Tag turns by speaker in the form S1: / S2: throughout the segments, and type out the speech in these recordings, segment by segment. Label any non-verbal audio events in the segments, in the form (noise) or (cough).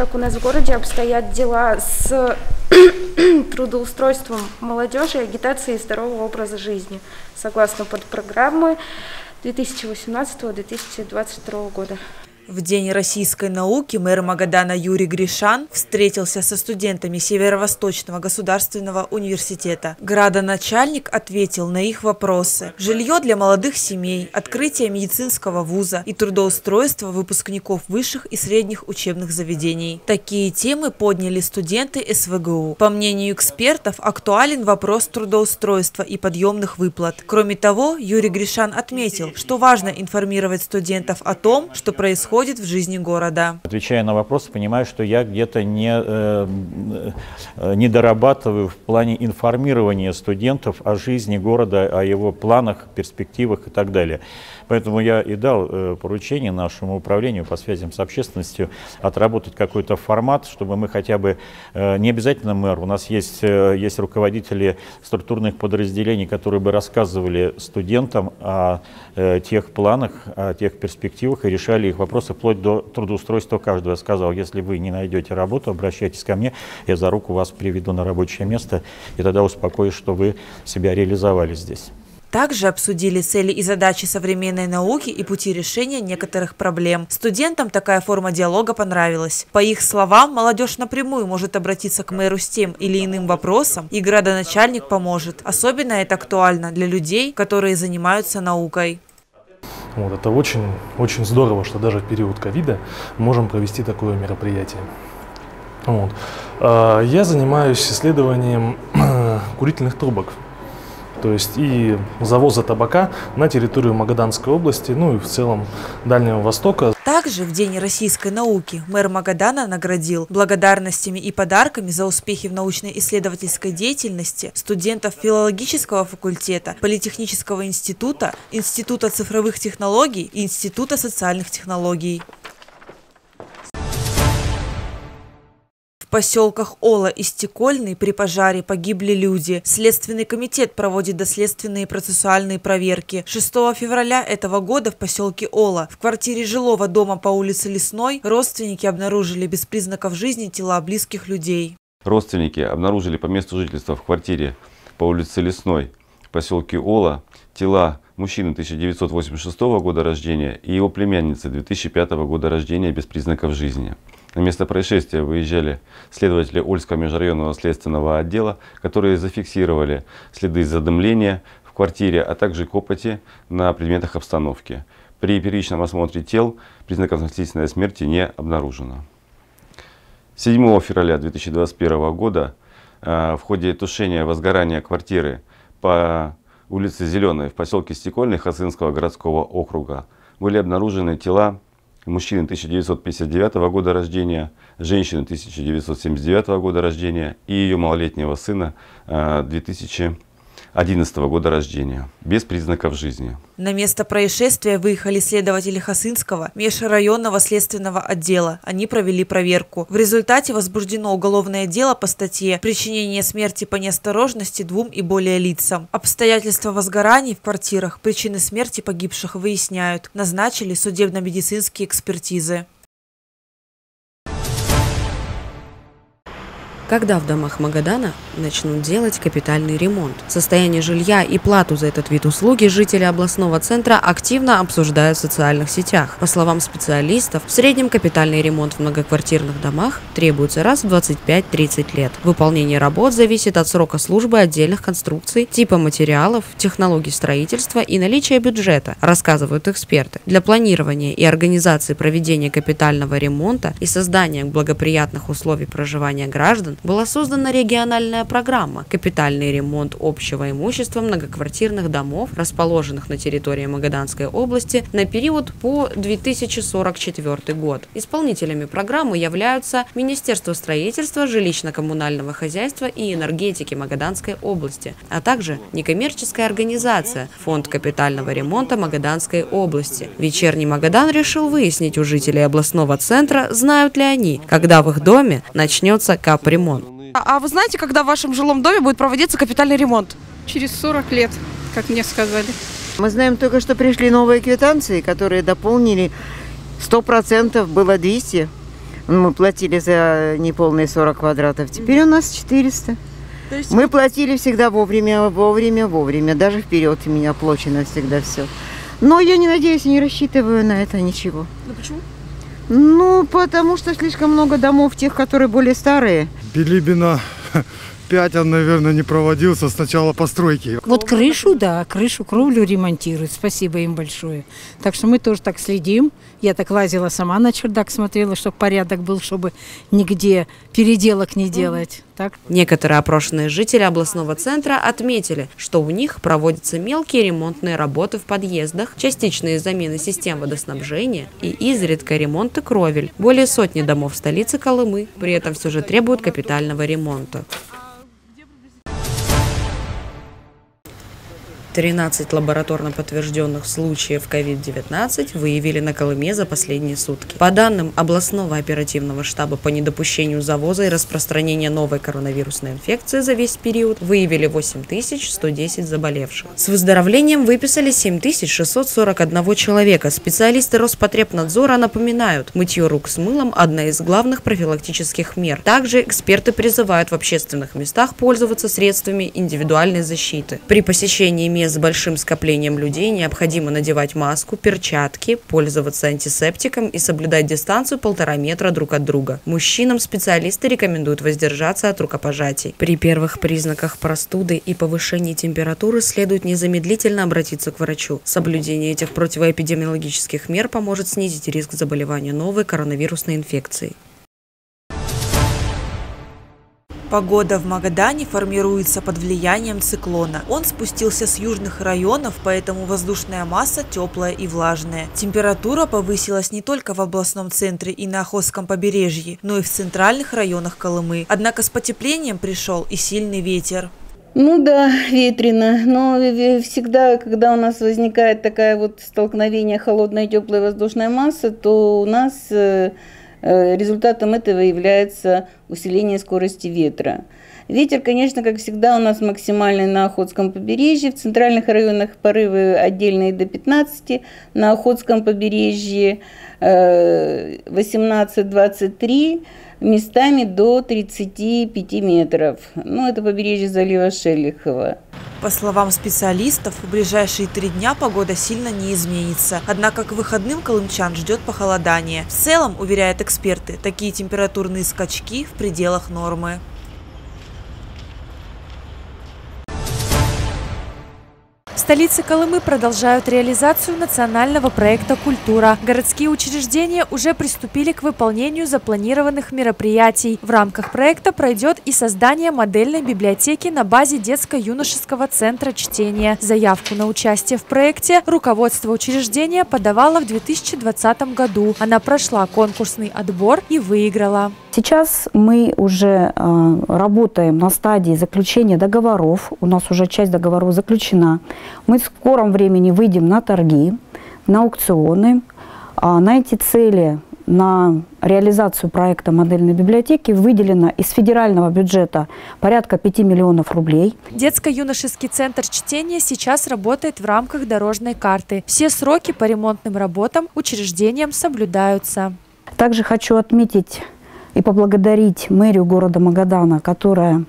S1: как у нас в городе обстоят дела с (clears throat) трудоустройством молодежи и агитацией здорового образа жизни, согласно подпрограммы 2018-2022 года.
S2: В День российской науки мэр Магадана Юрий Гришан встретился со студентами Северо-Восточного государственного университета. Градоначальник ответил на их вопросы. Жилье для молодых семей, открытие медицинского вуза и трудоустройство выпускников высших и средних учебных заведений. Такие темы подняли студенты СВГУ. По мнению экспертов, актуален вопрос трудоустройства и подъемных выплат. Кроме того, Юрий Гришан отметил, что важно информировать студентов о том, что происходит происходит в жизни города.
S3: Отвечая на вопросы, понимаю, что я где-то не, э, э, не дорабатываю в плане информирования студентов о жизни города, о его планах, перспективах и так далее. Поэтому я и дал э, поручение нашему управлению по связям с общественностью отработать какой-то формат, чтобы мы хотя бы, не обязательно мэр, у нас есть, есть руководители структурных подразделений, которые бы рассказывали студентам о тех планах, о тех перспективах и решали их вопросы вплоть до трудоустройства каждого. Я сказал, если вы не найдете работу, обращайтесь ко мне, я за руку вас приведу на рабочее место, и тогда успокоюсь, что вы себя реализовали здесь.
S2: Также обсудили цели и задачи современной науки и пути решения некоторых проблем. Студентам такая форма диалога понравилась. По их словам, молодежь напрямую может обратиться к мэру с тем или иным вопросом, и градоначальник поможет. Особенно это актуально для людей, которые занимаются наукой.
S4: Вот, это очень, очень здорово, что даже в период ковида можем провести такое мероприятие. Вот. А, я занимаюсь исследованием (clears throat) курительных трубок то есть и завоза табака на территорию Магаданской области, ну и в целом Дальнего Востока.
S2: Также в День российской науки мэр Магадана наградил благодарностями и подарками за успехи в научно-исследовательской деятельности студентов филологического факультета, Политехнического института, Института цифровых технологий и Института социальных технологий. Поселках Ола и Стекольный при пожаре погибли люди. Следственный комитет проводит доследственные процессуальные проверки. 6 февраля этого года в поселке Ола в квартире жилого дома по улице Лесной родственники обнаружили без признаков жизни тела близких людей.
S5: Родственники обнаружили по месту жительства в квартире по улице Лесной в поселке Ола тела мужчины 1986 года рождения и его племянницы 2005 года рождения без признаков жизни. На место происшествия выезжали следователи Ольского межрайонного следственного отдела, которые зафиксировали следы задымления в квартире, а также копоти на предметах обстановки. При первичном осмотре тел признаков насильственной смерти не обнаружено. 7 февраля 2021 года э, в ходе тушения возгорания квартиры по улице Зеленой в поселке Стекольный Хасынского городского округа были обнаружены тела мужчины 1959 года рождения, женщины 1979 года рождения и ее малолетнего сына 2000 э, 2011 года рождения, без признаков жизни.
S2: На место происшествия выехали следователи Хасынского межрайонного следственного отдела. Они провели проверку. В результате возбуждено уголовное дело по статье «Причинение смерти по неосторожности двум и более лицам». Обстоятельства возгораний в квартирах, причины смерти погибших выясняют. Назначили судебно-медицинские экспертизы.
S6: Когда в домах Магадана начнут делать капитальный ремонт. Состояние жилья и плату за этот вид услуги жители областного центра активно обсуждают в социальных сетях. По словам специалистов, в среднем капитальный ремонт в многоквартирных домах требуется раз в 25-30 лет. Выполнение работ зависит от срока службы отдельных конструкций, типа материалов, технологий строительства и наличия бюджета, рассказывают эксперты. Для планирования и организации проведения капитального ремонта и создания благоприятных условий проживания граждан была создана региональная программа «Капитальный ремонт общего имущества многоквартирных домов, расположенных на территории Магаданской области на период по 2044 год». Исполнителями программы являются Министерство строительства, жилищно-коммунального хозяйства и энергетики Магаданской области, а также некоммерческая организация Фонд капитального ремонта Магаданской области. Вечерний Магадан решил выяснить у жителей областного центра, знают ли они, когда в их доме начнется капремонт ремонт.
S2: А, а вы знаете, когда в вашем жилом доме будет проводиться капитальный ремонт?
S7: Через 40 лет, как мне сказали.
S8: Мы знаем только, что пришли новые квитанции, которые дополнили 100%, было 200. Мы платили за неполные 40 квадратов. Теперь у нас 400.
S2: есть-
S8: Мы платили всегда вовремя, вовремя, вовремя. Даже вперед у меня оплачено всегда все. Но я не надеюсь и не рассчитываю на это ничего.
S2: Ну почему?
S8: Ну, потому что слишком много домов, тех, которые более старые.
S9: Билибина 5 он, наверное, не проводился с начала постройки.
S10: Вот крышу, да, крышу, кровлю ремонтируют. Спасибо им большое. Так что мы тоже так следим. Я так лазила сама на чердак, смотрела, чтобы порядок был, чтобы нигде переделок не делать. Так?
S6: Некоторые опрошенные жители областного центра отметили, что у них проводятся мелкие ремонтные работы в подъездах, частичные замены систем водоснабжения и изредка ремонты кровель. Более сотни домов столицы Колымы при этом все же требуют капитального ремонта. 13 лабораторно подтвержденных случаев COVID-19 выявили на Колыме за последние сутки. По данным областного оперативного штаба по недопущению завоза и распространения новой коронавирусной инфекции за весь период выявили 8110 заболевших. С выздоровлением выписали 7641 человека. Специалисты Роспотребнадзора напоминают, мытье рук с мылом – одна из главных профилактических мер. Также эксперты призывают в общественных местах пользоваться средствами индивидуальной защиты. При посещении мест с большим скоплением людей необходимо надевать маску, перчатки, пользоваться антисептиком и соблюдать дистанцию полтора метра друг от друга. Мужчинам специалисты рекомендуют воздержаться от рукопожатий. При первых признаках простуды и повышении температуры следует незамедлительно обратиться к врачу. Соблюдение этих противоэпидемиологических мер поможет снизить риск заболевания новой коронавирусной инфекцией.
S2: Погода в Магадане формируется под влиянием циклона. Он спустился с южных районов, поэтому воздушная масса теплая и влажная. Температура повысилась не только в областном центре и на Охотском побережье, но и в центральных районах Колымы. Однако с потеплением пришел и сильный ветер.
S11: Ну да, ветрено, но всегда, когда у нас возникает такая вот столкновение холодной и теплой воздушной массы, то у нас результатом этого является усиление скорости ветра. Ветер, конечно, как всегда, у нас максимальный на Охотском побережье. В центральных районах порывы отдельные до 15, на Охотском побережье 18-23, местами до 35 метров. Ну, это побережье залива Шелихова.
S2: По словам специалистов, в ближайшие три дня погода сильно не изменится. Однако к выходным колымчан ждет похолодание. В целом, уверяют эксперты, такие температурные скачки в пределах нормы.
S12: Столице Колымы продолжают реализацию национального проекта «Культура». Городские учреждения уже приступили к выполнению запланированных мероприятий. В рамках проекта пройдет и создание модельной библиотеки на базе детско-юношеского центра чтения. Заявку на участие в проекте руководство учреждения подавало в 2020 году. Она прошла конкурсный отбор и выиграла.
S13: Сейчас мы уже э, работаем на стадии заключения договоров. У нас уже часть договоров заключена. Мы в скором времени выйдем на торги, на аукционы. А на эти цели, на реализацию проекта модельной библиотеки выделено из федерального бюджета порядка 5 миллионов рублей.
S12: Детско-юношеский центр чтения сейчас работает в рамках дорожной карты. Все сроки по ремонтным работам учреждениям соблюдаются.
S13: Также хочу отметить и поблагодарить мэрию города Магадана, которая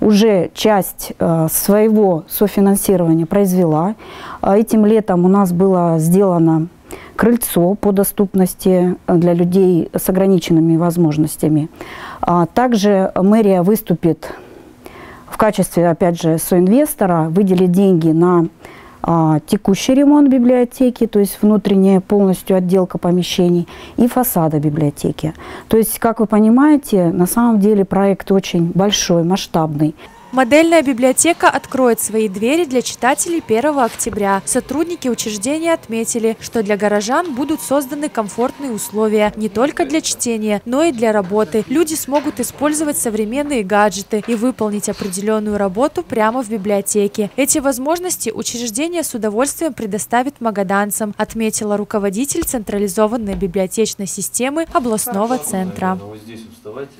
S13: уже часть э, своего софинансирования произвела. Этим летом у нас было сделано крыльцо по доступности для людей с ограниченными возможностями. А также мэрия выступит в качестве, опять же, соинвестора, выделит деньги на а, текущий ремонт библиотеки, то есть внутренняя полностью отделка помещений и фасада библиотеки. То есть, как вы понимаете, на самом деле проект очень большой, масштабный.
S12: Модельная библиотека откроет свои двери для читателей 1 октября. Сотрудники учреждения отметили, что для горожан будут созданы комфортные условия не только для чтения, но и для работы. Люди смогут использовать современные гаджеты и выполнить определенную работу прямо в библиотеке. Эти возможности учреждение с удовольствием предоставит магаданцам, отметила руководитель централизованной библиотечной системы областного центра.
S14: Вот здесь вставайте.